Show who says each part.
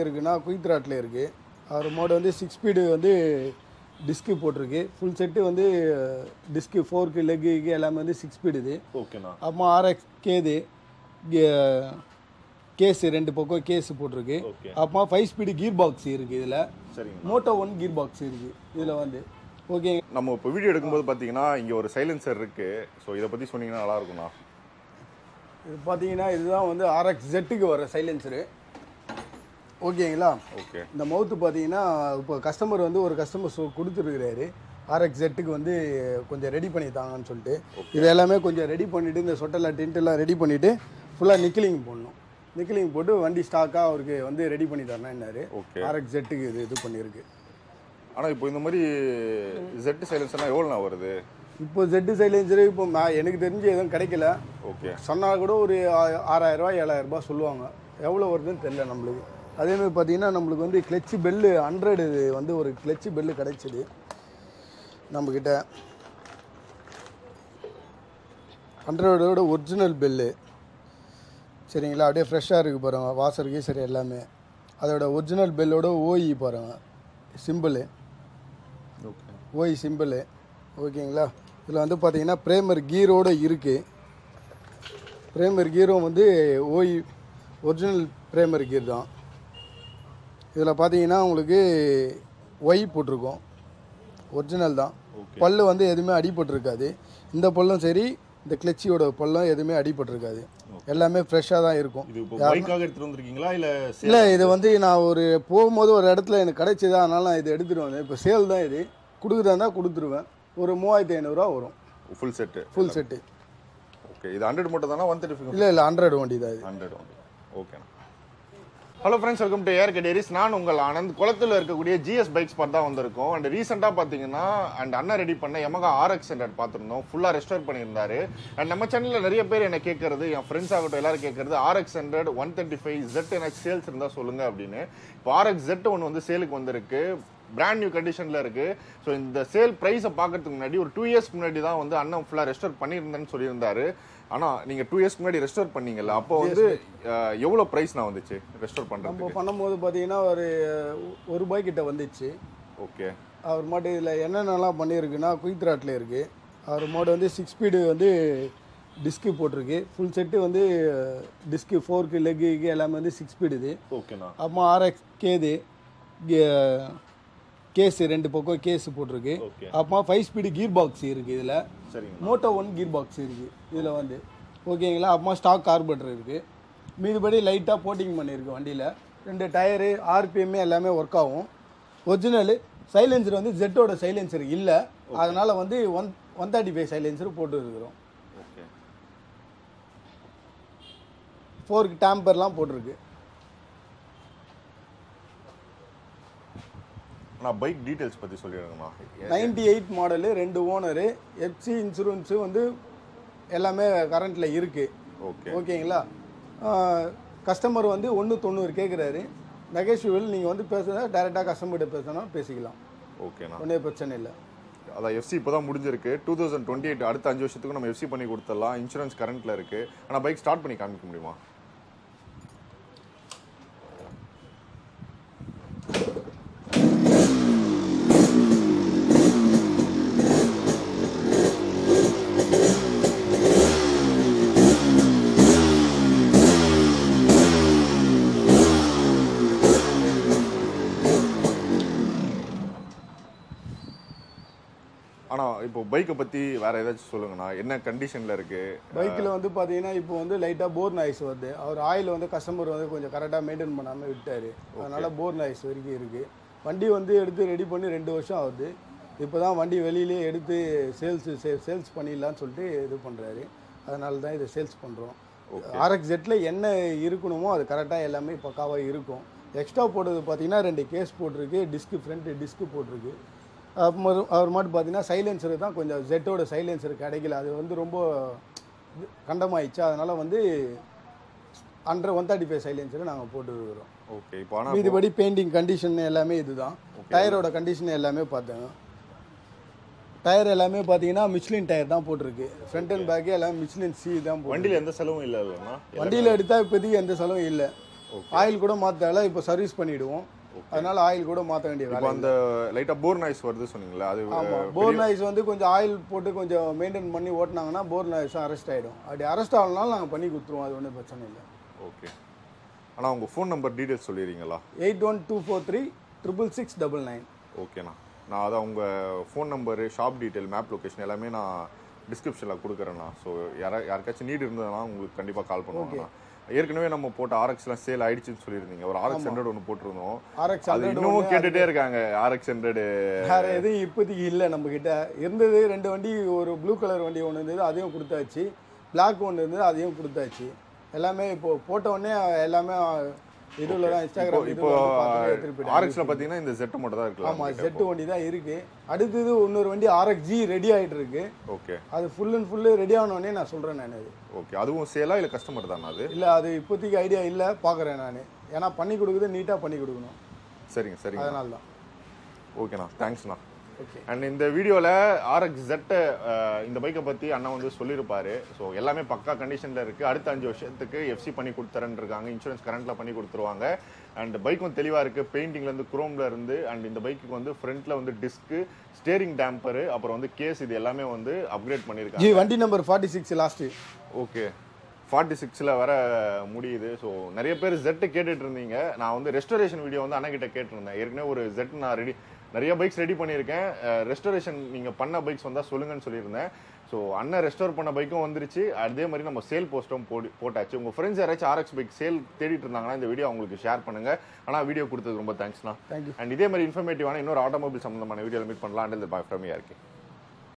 Speaker 1: இருக்குன்னா quick throttle இருக்குது அவர் மோடு வந்து சிக்ஸ் ஸ்பீடு வந்து டிஸ்க்கு போட்டிருக்கு. ஃபுல் செட்டு வந்து டிஸ்க்கு ஃபோர்க்கு லெக்கு எல்லாமே வந்து சிக்ஸ் ஸ்பீடு இது.
Speaker 2: ஓகேண்ணா.
Speaker 1: அப்புறமா ஆர்எக்ஸ் கேது கேஸு ரெண்டு பக்கம் கேஸ் போட்டிருக்கு. அப்புறமா ஃபைவ் ஸ்பீடு கீர் பாக்ஸ் இருக்குது இதில்.
Speaker 2: சரிங்க
Speaker 1: மோட்டோ ஒன் கீர் பாக்ஸ் இருக்குது இதில் வந்து. ஓகே
Speaker 2: நம்ம இப்போ வீடியோ எடுக்கும்போது பார்த்தீங்கன்னா இங்கே ஒரு சைலன்சர் இருக்கு. ஸோ இதை பற்றி சொன்னீங்கன்னா நல்லா இருக்கும்ண்ணா.
Speaker 1: இது பார்த்தீங்கன்னா இதுதான் வந்து ஆர்எக்ஸ் ஜெட்டுக்கு வர சைலன்சரு ஓகேங்களா?
Speaker 2: ஓகே.
Speaker 1: இந்த மவுத்து பார்த்தீங்கன்னா இப்போ கஸ்டமர் வந்து ஒரு கஸ்டமர் கொடுத்துருக்கிறாரு. ஆர்எக்ஸ் ஜெட்டுக்கு வந்து கொஞ்சம் ரெடி பண்ணி தாங்கன்னு சொல்லிட்டு இது எல்லாமே கொஞ்சம் ரெடி பண்ணிவிட்டு இந்த சொட்டெல்லாம் டென்ட்டெல்லாம் ரெடி பண்ணிவிட்டு ஃபுல்லாக நிக்கிலிங் போடணும். நிக்கிலிங் போட்டு வண்டி ஸ்டாக்காக அவருக்கு வந்து ரெடி பண்ணி தரேன்னாரு
Speaker 2: ஓகே.
Speaker 1: ஆர்எக்ஸ் ஜெட்டுக்கு இது இது பண்ணியிருக்கு.
Speaker 2: ஆனால் இப்போ இந்த மாதிரி ஜெட் சைலன்சர்லாம் எவ்வளோண்ணா வருது?
Speaker 1: இப்போ ஜெட்டு சைலன்சரு இப்போ நான் எனக்கு தெரிஞ்சு எதுவும் கிடைக்கல.
Speaker 2: ஓகே.
Speaker 1: சொன்னால் கூட ஒரு ஆறாயிரரூவா ஏழாயிரரூபா சொல்லுவாங்க. எவ்வளோ வருதுன்னு தெரியல நம்மளுக்கு. அதேமாதிரி பார்த்தீங்கன்னா நம்மளுக்கு வந்து கிளச்சு பெல்லு ஹண்ட்ரடு வந்து ஒரு கிளச்சு பெல்லு கிடைச்சிது. நம்மக்கிட்ட ஹண்ட்ரடோட ஒரிஜினல் பெல்லு சரிங்களா? அப்படியே ஃப்ரெஷ்ஷாக இருக்குது பாருங்க. வாசருக்கு சரி எல்லாமே. அதோட ஒரிஜினல் பெல்லோட ஓஇ பாருங்க. சிம்பிளு ஓய் சிம்பிளு ஓகேங்களா? இதில் வந்து பார்த்தீங்கன்னா பிரேமர் கீரோட இருக்குது பிரேமர் கீரும் வந்து ஓய் ஒரிஜினல் பிரேமர் கீர் தான். இதில் பார்த்தீங்கன்னா உங்களுக்கு ஒய் போட்டிருக்கோம். ஒரிஜினல் தான். பல்லு வந்து எதுவுமே அடிபட்டிருக்காது. இந்த பல்லும் சரி இந்த கிளச்சியோட பல்லும் எதுவுமே அடிபட்டிருக்காது. எல்லாமே ஃப்ரெஷ்ஷாக தான் இருக்கும்.
Speaker 2: இல்லை
Speaker 1: இல்லை இது வந்து நான் ஒரு போகும்போது ஒரு இடத்துல எனக்கு கிடைச்சது அதனால நான் இது எடுத்துகிட்டு வந்தேன். இப்போ சேல் தான் இது. கொடுக்குறதா இருந்தால் கொடுத்துருவேன். ஒரு மூவாயிரத்தி ஐநூறுரூவா வரும்.
Speaker 2: Full set
Speaker 1: full set
Speaker 2: okay இது ஹண்ட்ரட் மட்டும் தானே? ஒன் தேர்ட்டி
Speaker 1: இல்லை இல்லை ஹண்ட்ரட் வண்டி தான் இது.
Speaker 2: ஹண்ட்ரட் ஓகேண்ணா ஹலோ ஃப்ரெண்ட்ஸ் வெல்கம் டு ஏர் கெடேரிஸ் நான் உங்கள் ஆனந்த். குளத்தில் இருக்கக்கூடிய ஜிஎஸ் பைக்ஸ் பார்த்து தான் வந்திருக்கோம். அண்ட் ரீசெண்டாக பார்த்தீங்கன்னா அண்ட் அண்ணா ரெடி பண்ண எமகா ஆர்எக்ஸ் ஹண்ட்ரட் பார்த்துருந்தோம். ஃபுல்லாக ரெஸ்டோர் பண்ணியிருந்தாரு. அண்ட் நம்ம சேனலில் நிறைய பேர் என்ன கேட்கறது என் ஃப்ரெண்ட்ஸ் ஆகட்டும் எல்லாரும் கேட்கறது RX hundred one thirty five jet எனக்கு சேல்ஸ் இருந்தால் சொல்லுங்கள் அப்படின்னு. இப்போ ஆர்எக்ஸ் ஜெட் ஒன்று வந்து சேலுக்கு வந்திருக்கு. பிராண்ட் நியூ கண்டிஷனில் இருக்கு. ஸோ இந்த சேல் ப்ரைஸை பார்க்கறதுக்கு முன்னாடி ஒரு டூ இயர்ஸ்க்கு முன்னாடி தான் வந்து அண்ணன் ஃபுல்லாக ரெஸ்டோர் பண்ணியிருந்தேன்னு சொல்லியிருந்தாரு. ஆனால் நீங்கள் டூ இயர்ஸ்க்கு முன்னாடி ரெஸ்டோர் பண்ணீங்கல்ல அப்போ வந்து எவ்வளோ ப்ரைஸ் நான் வந்துச்சு ரெஸ்டோர்
Speaker 1: நம்ம
Speaker 2: பண்ணுறதுக்கு
Speaker 1: பண்ணும்போது பார்த்தீங்கன்னா ஒரு ஒரு ரூபாய் கிட்ட வந்துச்சு.
Speaker 2: ஓகே
Speaker 1: அவர் மாட்டு இதில் என்னென்னலாம் பண்ணியிருக்குன்னா குயிக் த்ராட்டில் இருக்குது அவர் மோடு வந்து சிக்ஸ் ஸ்பீடு வந்து டிஸ்க்கு போட்டிருக்கு. ஃபுல் செட்டு வந்து டிஸ்க்கு ஃபோர்க்கு லெக்கு எல்லாமே வந்து சிக்ஸ் ஸ்பீடு இது.
Speaker 2: ஓகேண்ணா
Speaker 1: அப்புறமா ஆர்எக்ஸ் கேது கேஸு ரெண்டு பக்கம் கேஸு போட்டிருக்கு. அப்புறமா ஃபைவ் ஸ்பீடு கீர் பாக்ஸ் இருக்குது இதில். மோட்டோ ஒன் கீர் பாக்ஸ் இருக்குது இதில் வந்து. ஓகேங்களா? அப்புறமா ஸ்டாக் கார்பரேட்டர் இருக்குது மீதுபடி லைட்டாக போட்டிங் பண்ணியிருக்கு வண்டியில். ரெண்டு டயரு ஆர்பிஎம் எல்லாமே ஒர்க் ஆகும். ஒரிஜினலு சைலன்சர் வந்து ஜெட்டோட சைலன்சர் இல்லை. அதனால் வந்து one one thirty five silencer போட்டு இருக்கிறோம்.
Speaker 2: ஓகே.
Speaker 1: ஃபோர்க்கு டேம்பர்லாம் போட்டிருக்கு.
Speaker 2: நான் பைக் டீட்டெயில்ஸ் பற்றி சொல்லிடுங்கண்ணா
Speaker 1: நைன்டி எயிட் மாடலு ரெண்டு ஓனரு எஃப்சி இன்சூரன்ஸு வந்து எல்லாமே கரண்ட்டில் இருக்குது
Speaker 2: ஓகே
Speaker 1: ஓகேங்களா கஸ்டமர் வந்து ஒன்று தொண்ணூறு கேட்குறாரு நெகோஷியபிள் நீங்கள் வந்து பேசுனா டேரெக்டாக கஸ்டமர்கிட்ட பேசினா பேசிக்கலாம்.
Speaker 2: ஓகேண்ணா
Speaker 1: ஒன்றும் பிரச்சனை இல்லை.
Speaker 2: அதான் எஃப்சி இப்போ தான் முடிஞ்சிருக்கு. டூ தௌசண்ட் டுவெண்ட்டி எயிட் அடுத்த அஞ்சு வருஷத்துக்கு நம்ம எஃப்சி பண்ணி கொடுத்துடலாம். இன்சூரன்ஸ் கரண்ட்டில் இருக்குது ஆனால் பைக் ஸ்டார்ட் பண்ணி காமிக்க முடியுமா? ஆனால் இப்போ பைக்கை பற்றி வேறு ஏதாச்சும் சொல்லுங்கண்ணா. என்ன கண்டிஷனில் இருக்குது
Speaker 1: பைக்கில் வந்து பார்த்தீங்கன்னா இப்போ வந்து லைட்டாக போர் நாய்ஸ் வருது. அவர் ஆயில் வந்து கஸ்டமர் வந்து கொஞ்சம் கரெக்டாக மெயின்டைன் பண்ணாமல் விட்டார். அதனால் போர் நாய்ஸ் வரைக்கும் இருக்குது வண்டி வந்து எடுத்து ரெடி பண்ணி ரெண்டு வருஷம் ஆகுது. இப்போ தான் வண்டி வெளியிலே எடுத்து சேல்ஸ் சேல்ஸ் பண்ணிடலான்னு சொல்லிட்டு இது பண்ணுறாரு அதனால தான் இதை சேல்ஸ் பண்ணுறோம் ஆர்எக்ஸ் ஜெட்டில் என்ன இருக்கணுமோ அது கரெக்டாக எல்லாமே பக்காவாக இருக்கும். எக்ஸ்ட்ரா போட்டது பார்த்தீங்கன்னா ரெண்டு கேஸ் போட்டிருக்கு. டிஸ்க்கு ஃப்ரண்ட்டு டிஸ்க்கு போட்டிருக்கு. அவர் மட்டும் பார்த்தீங்கன்னா சைலன்சர் தான் கொஞ்சம் ஜெட்டோட சைலன்சர் கிடைக்கல. அது வந்து ரொம்ப கண்டமாயிடுச்சு. அதனால் வந்து அண்டர் ஒன் தேர்ட்டி ஃபைவ் சைலன்சரை நாங்கள் போட்டுருக்கிறோம்
Speaker 2: ஓகே இப்போ ஆனால்
Speaker 1: மீதிபடி பெயிண்டிங் கண்டிஷன் எல்லாமே இதுதான். டயரோட கண்டிஷன் எல்லாமே பார்த்தேங்க டயர் எல்லாமே பார்த்தீங்கன்னா மிச்லின் டயர் தான் போட்டிருக்கு. ஃப்ரண்ட் அண்ட் பேக்கு எல்லாமே மிச்லின் சி தான்
Speaker 2: வண்டியில் எந்த செலவும் இல்லை இல்லைண்ணா
Speaker 1: வண்டியில் எடுத்தால் இப்போதைக்கு எந்த செலவும் இல்லை. ஆயில் கூட மாற்றால இப்போ சர்வீஸ் பண்ணிவிடுவோம் அதனால ஆயில் கூட மாற்ற வேண்டிய வேலை
Speaker 2: அந்த லைட்டா போர் நாய்ஸ் வருது சொன்னீங்களா அது
Speaker 1: போர் நாய்ஸ் வந்து கொஞ்சம் ஆயில் போட்டு கொஞ்சம் மெயின்டைன் பண்ணி ஓட்டினாங்கன்னா போர் நாய்ஸும் அரெஸ்ட் ஆகிடும் அப்படி அரெஸ்ட் ஆகலனாலும் நாங்கள் பண்ணி கொடுத்துருவோம் அது ஒன்றும் பிரச்சனை இல்லை.
Speaker 2: ஓகே ஆனா உங்க phone number details சொல்லிடுறீங்களா?
Speaker 1: Eight one two four three triple six double nine.
Speaker 2: ஓகேண்ணா நான் அதான் உங்க phone number shop detail map location எல்லாமே நான் டிஸ்கிரிப்ஷனில் கொடுக்குறேண்ணா ஸோ யாரா யாருக்காச்சும் நீட் இருந்ததுன்னா உங்களுக்கு கண்டிப்பாக கால் பண்ணுவாங்கண்ணா ஏற்கனவே நம்ம போட்ட ஆர்எக்ஸ்லாம் சேல் ஆயிடுச்சுன்னு சொல்லியிருந்தீங்க. ஒரு ஆர்எக்ஸ் ஹண்ட்ரட் ஒன்று போட்டிருந்தோம்.
Speaker 1: ஆர்எக்ஸ்
Speaker 2: அது இன்னமும் கேட்டுட்டே இருக்காங்க ஆர்எக்ஸ் ஹண்ட்ரடு
Speaker 1: வேற எதுவும் இப்போதைக்கு இல்லை நம்ம கிட்ட இருந்தது ரெண்டு வண்டி ஒரு ப்ளூ கலர் வண்டி ஒன்று இருந்தது அதையும் கொடுத்தாச்சு. பிளாக் ஒன்று இருந்தது அதையும் கொடுத்தாச்சு. எல்லாமே இப்போ போட்ட உடனே எல்லாமே இதுல தான் இன்ஸ்டாகிராம்
Speaker 2: இப்போ ஆர்எக்ஸ்ல பார்த்தீங்கன்னா இந்த செட்டு மட்டும் தான் இருக்கலாம்
Speaker 1: ஆமா செட்டு வண்டி தான் இருக்கு. அடுத்தது இன்னொரு வண்டி ஆர்எக்ஸ் ஜி ரெடி ஆயிட்டு இருக்கு.
Speaker 2: ஓகே.
Speaker 1: அது ஃபுல் அண்ட் ஃபுல்லு ரெடி ஆன உடனே நான் சொல்றேன் நான் அது.
Speaker 2: ஓகே. அதுவும் சேலா இல்லை கஸ்டமர் தானே அது?
Speaker 1: இல்ல அது இப்போதைக்கு ஐடியா இல்ல பாக்குறேன் நான். ஏன்னா பண்ணி கொடுக்குறது நீட்டா பண்ணி கொடுக்கணும்.
Speaker 2: சரிங்க சரிங்க.
Speaker 1: அதனால தான்.
Speaker 2: ஓகேண்ணா. தேங்க்ஸ்ண்ணா அண்ட் இந்த வீடியோவில் ஆர்எக்ஸ் ஜெட்டை இந்த பைக்கை பற்றி அண்ணா வந்து சொல்லியிருப்பாரு. ஸோ எல்லாமே பக்கா கண்டிஷனில் இருக்குது அடுத்த அஞ்சு வருஷத்துக்கு எஃப்சி பண்ணி கொடுத்துறேன்னு இருக்காங்க இன்சூரன்ஸ் கரண்ட்டில் பண்ணி கொடுத்துருவாங்க. அண்ட் பைக்கும் தெளிவாக இருக்குது பெயிண்டிங்லேருந்து குரோமில் இருந்து அண்ட் இந்த பைக்குக்கு வந்து ஃப்ரண்ட்டில் வந்து டிஸ்க்கு ஸ்டேரிங் டேம்பரு அப்புறம் வந்து கேஸ் இது எல்லாமே வந்து அப்கிரேட் பண்ணியிருக்காங்க
Speaker 1: வண்டி number forty six last
Speaker 2: okay forty சிக்ஸில் வர முடியுது. ஸோ நிறைய பேர் ஜெட்டு கேட்டுட்டு இருந்தீங்க. நான் வந்து ரெஸ்டோரேஷன் வீடியோ வந்து அண்ணகிட்ட கேட்டிருந்தேன். ஏற்கனவே ஒரு ஜெட் நான் ரெடி நிறைய பைக்ஸ் ரெடி பண்ணியிருக்கேன். ரெஸ்டோரேஷன் நீங்கள் பண்ண பைக்ஸ் வந்தால் சொல்லுங்கன்னு சொல்லியிருந்தேன். ஸோ அண்ணன் ரெஸ்டோர் பண்ண பைக்கும் வந்துருச்சு. அதே மாதிரி நம்ம சேல் போஸ்ட்டும் போடி போட்டாச்சு. உங்கள் ஃப்ரெண்ட்ஸ் யாராச்சும் ஆர்எக்ஸ் பைக் சேல் தேடிட்டு இருந்தாங்கன்னா இந்த வீடியோ அவங்களுக்கு ஷேர் பண்ணுங்கள் ஆனால் வீடியோ கொடுத்தது ரொம்ப தேங்க்ஸ்ண்ணா
Speaker 1: தேங்க்யூ
Speaker 2: அண்ட் இதே மாதிரி இன்ஃபர்மேட்டிவான இன்னொரு ஆட்டோமொபைல் சம்மந்தமான வீடியோவில் மீட் பண்ணலாம். அண்டில் பாய் ஃப்ரம் யாருக்கு